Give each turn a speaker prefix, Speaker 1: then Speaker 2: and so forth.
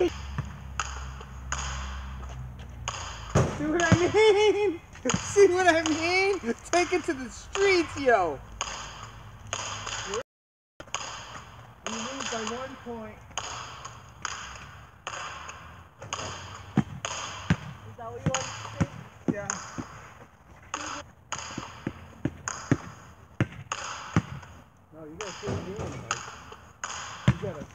Speaker 1: See what I mean? See what I mean? Take it to the streets, yo! You lose by one point.
Speaker 2: Is that what you want to do?
Speaker 1: Yeah. No, you gotta see what feel it doing, like. You gotta.